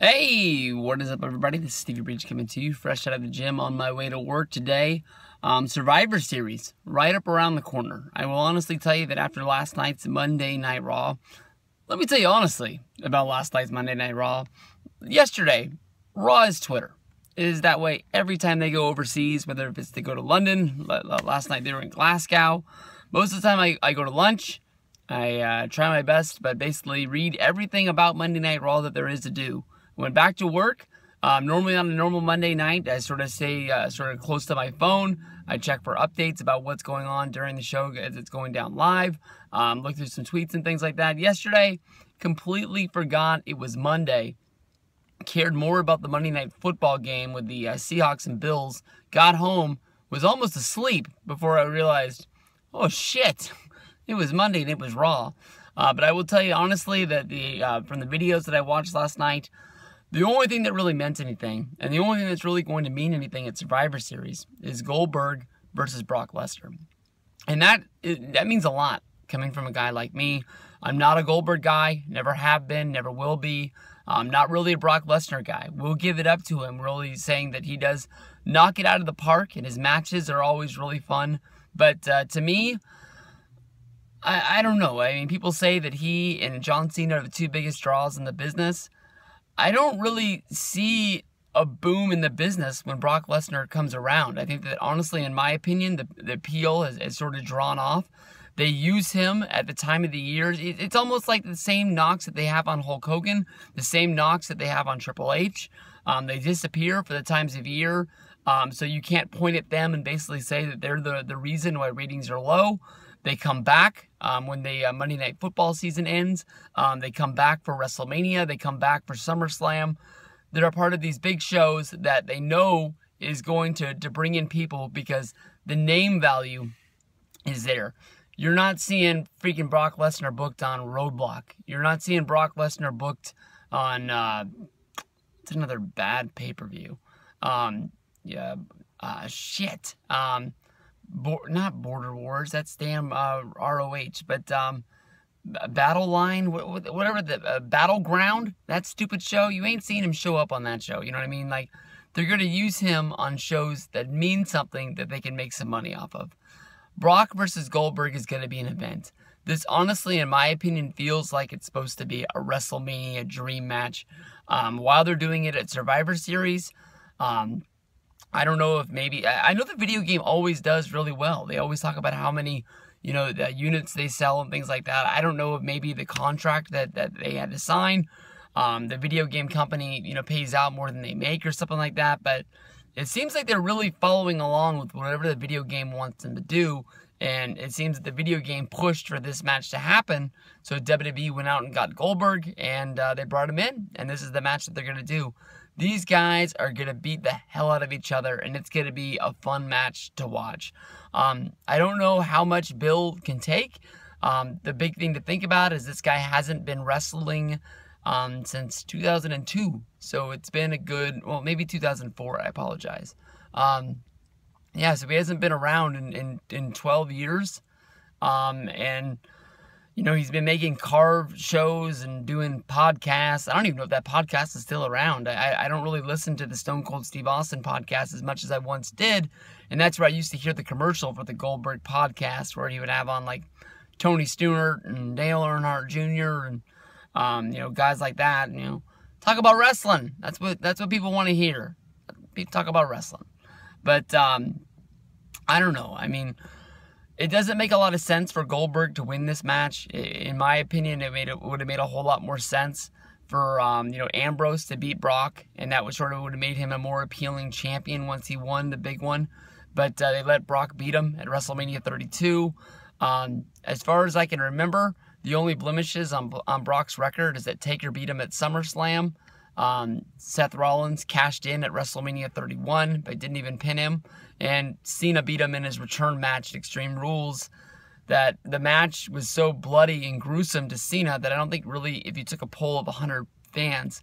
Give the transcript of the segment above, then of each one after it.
Hey, what is up, everybody? This is Stevie Breech coming to you fresh out of the gym on my way to work today. Um, Survivor Series, right up around the corner. I will honestly tell you that after last night's Monday Night Raw, let me tell you honestly about last night's Monday Night Raw. Yesterday, Raw is Twitter. It is that way every time they go overseas, whether if it's they go to London. Last night they were in Glasgow. Most of the time I, I go to lunch. I uh, try my best, but basically read everything about Monday Night Raw that there is to do. Went back to work. Um, normally on a normal Monday night, I sort of stay uh, sort of close to my phone. I check for updates about what's going on during the show as it's going down live. Um, look through some tweets and things like that. Yesterday, completely forgot it was Monday. Cared more about the Monday night football game with the uh, Seahawks and Bills. Got home, was almost asleep before I realized, oh shit, it was Monday and it was Raw. Uh, but I will tell you honestly that the uh, from the videos that I watched last night, the only thing that really meant anything, and the only thing that's really going to mean anything at Survivor Series, is Goldberg versus Brock Lesnar. And that that means a lot coming from a guy like me. I'm not a Goldberg guy, never have been, never will be. I'm not really a Brock Lesnar guy. We'll give it up to him, really saying that he does knock it out of the park, and his matches are always really fun. But uh, to me, I, I don't know. I mean, people say that he and John Cena are the two biggest draws in the business. I don't really see a boom in the business when Brock Lesnar comes around. I think that honestly, in my opinion, the, the appeal has, has sort of drawn off. They use him at the time of the year. It, it's almost like the same knocks that they have on Hulk Hogan, the same knocks that they have on Triple H. Um, they disappear for the times of year. Um, so you can't point at them and basically say that they're the, the reason why ratings are low. They come back um, when the uh, Monday Night Football season ends. Um, they come back for WrestleMania. They come back for SummerSlam. They're a part of these big shows that they know is going to, to bring in people because the name value is there. You're not seeing freaking Brock Lesnar booked on Roadblock. You're not seeing Brock Lesnar booked on. Uh, it's another bad pay per view. Um, yeah, uh, shit. Um, bo- not Border Wars. That's damn uh, ROH, but um, Battle Line, whatever the uh, Battleground. That stupid show. You ain't seen him show up on that show. You know what I mean? Like they're gonna use him on shows that mean something that they can make some money off of. Brock versus Goldberg is gonna be an event. This honestly, in my opinion, feels like it's supposed to be a WrestleMania dream match. Um, while they're doing it at Survivor Series, um, I don't know if maybe I know the video game always does really well. They always talk about how many you know the units they sell and things like that. I don't know if maybe the contract that that they had to sign, um, the video game company you know pays out more than they make or something like that. But it seems like they're really following along with whatever the video game wants them to do. And it seems that the video game pushed for this match to happen. So WWE went out and got Goldberg, and uh, they brought him in. And this is the match that they're going to do. These guys are going to beat the hell out of each other, and it's going to be a fun match to watch. Um, I don't know how much Bill can take. Um, the big thing to think about is this guy hasn't been wrestling um, since 2002. So it's been a good, well, maybe 2004. I apologize. Um, yeah, so he hasn't been around in, in, in 12 years. Um, and you know, he's been making carve shows and doing podcasts. I don't even know if that podcast is still around. I, I don't really listen to the Stone Cold Steve Austin podcast as much as I once did. And that's where I used to hear the commercial for the Goldberg podcast where he would have on like Tony Stewart and Dale Earnhardt Jr. and, um, you know, guys like that. You know, talk about wrestling. That's what, that's what people want to hear. Talk about wrestling. But, um, I don't know. I mean, it doesn't make a lot of sense for Goldberg to win this match. In my opinion, it made it would have made a whole lot more sense for um, you know Ambrose to beat Brock, and that would sort of would have made him a more appealing champion once he won the big one. But uh, they let Brock beat him at WrestleMania 32. Um, as far as I can remember, the only blemishes on, on Brock's record is that Taker beat him at SummerSlam. Um, Seth Rollins cashed in at WrestleMania 31, but didn't even pin him. And Cena beat him in his return match at Extreme Rules. That the match was so bloody and gruesome to Cena that I don't think really, if you took a poll of 100 fans,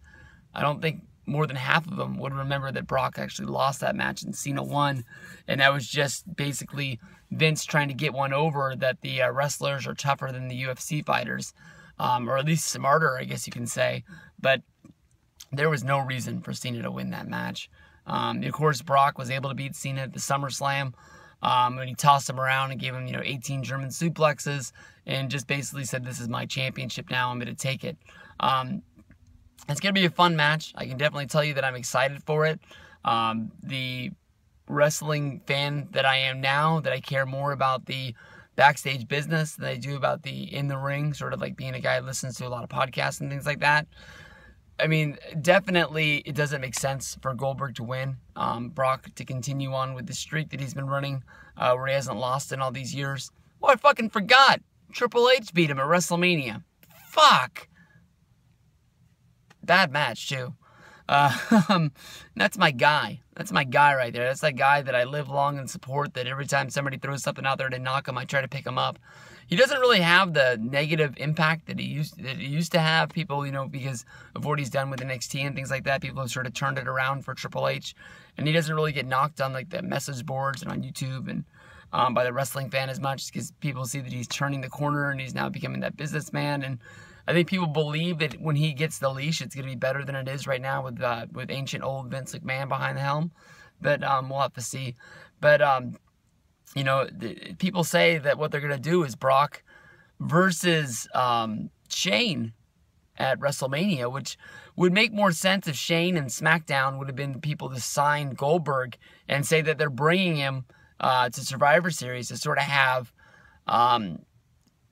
I don't think more than half of them would remember that Brock actually lost that match and Cena won. And that was just basically Vince trying to get one over that the uh, wrestlers are tougher than the UFC fighters, um, or at least smarter, I guess you can say. But there was no reason for Cena to win that match. Um, of course, Brock was able to beat Cena at the SummerSlam um, when he tossed him around and gave him, you know, 18 German suplexes and just basically said, "This is my championship now. I'm going to take it." Um, it's going to be a fun match. I can definitely tell you that I'm excited for it. Um, the wrestling fan that I am now, that I care more about the backstage business than I do about the in the ring, sort of like being a guy who listens to a lot of podcasts and things like that. I mean, definitely it doesn't make sense for Goldberg to win. Um, Brock to continue on with the streak that he's been running, uh, where he hasn't lost in all these years. Oh, I fucking forgot. Triple H beat him at WrestleMania. Fuck. Bad match, too. Uh, that's my guy. That's my guy right there. That's that guy that I live long and support. That every time somebody throws something out there to knock him, I try to pick him up. He doesn't really have the negative impact that he used that he used to have. People, you know, because of what he's done with NXT and things like that, people have sort of turned it around for Triple H, and he doesn't really get knocked on like the message boards and on YouTube and um, by the wrestling fan as much because people see that he's turning the corner and he's now becoming that businessman and I think people believe that when he gets the leash, it's going to be better than it is right now with uh, with ancient old Vince McMahon behind the helm. But um, we'll have to see. But um, you know, the, people say that what they're going to do is Brock versus um, Shane at WrestleMania, which would make more sense if Shane and SmackDown would have been the people to sign Goldberg and say that they're bringing him uh, to Survivor Series to sort of have um,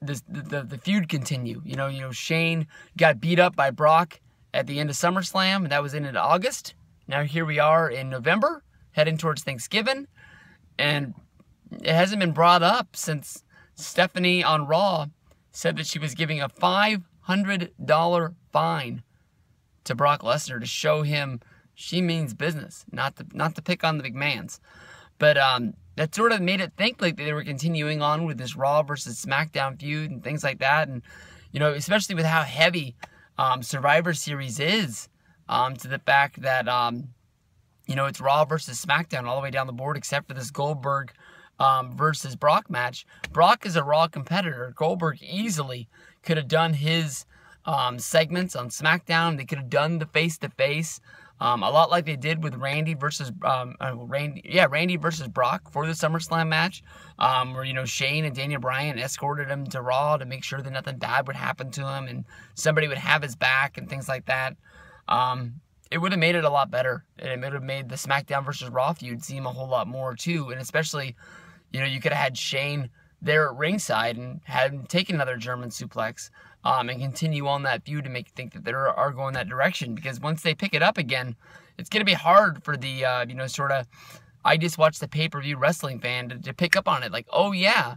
the, the the feud continue. You know, you know Shane got beat up by Brock at the end of SummerSlam, and that was in August. Now here we are in November, heading towards Thanksgiving, and it hasn't been brought up since Stephanie on Raw said that she was giving a five hundred dollar fine to Brock Lesnar to show him she means business, not to not to pick on the McMahons. But um, that sort of made it think like they were continuing on with this Raw versus SmackDown feud and things like that. And, you know, especially with how heavy um, Survivor Series is um, to the fact that, um, you know, it's Raw versus SmackDown all the way down the board except for this Goldberg um, versus Brock match. Brock is a Raw competitor. Goldberg easily could have done his um, segments on SmackDown. They could have done the face to face. Um, a lot like they did with Randy versus um, uh, Randy, yeah, Randy versus Brock for the SummerSlam match, um, where you know Shane and Daniel Bryan escorted him to Raw to make sure that nothing bad would happen to him and somebody would have his back and things like that. Um, it would have made it a lot better, and it would have made the SmackDown versus Raw feud seem a whole lot more too. And especially, you know, you could have had Shane there at ringside and had him take another German suplex um, and continue on that view to make think that they are going that direction. Because once they pick it up again, it's going to be hard for the, uh, you know, sort of, I just watched the pay per view wrestling fan to, to pick up on it. Like, oh, yeah,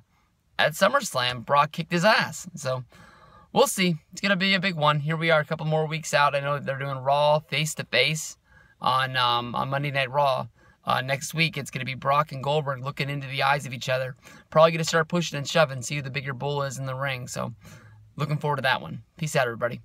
at SummerSlam, Brock kicked his ass. So we'll see. It's going to be a big one. Here we are, a couple more weeks out. I know they're doing Raw face to face on um, on Monday Night Raw. Uh, next week, it's going to be Brock and Goldberg looking into the eyes of each other. Probably going to start pushing and shoving, see who the bigger bull is in the ring. So Looking forward to that one. Peace out, everybody.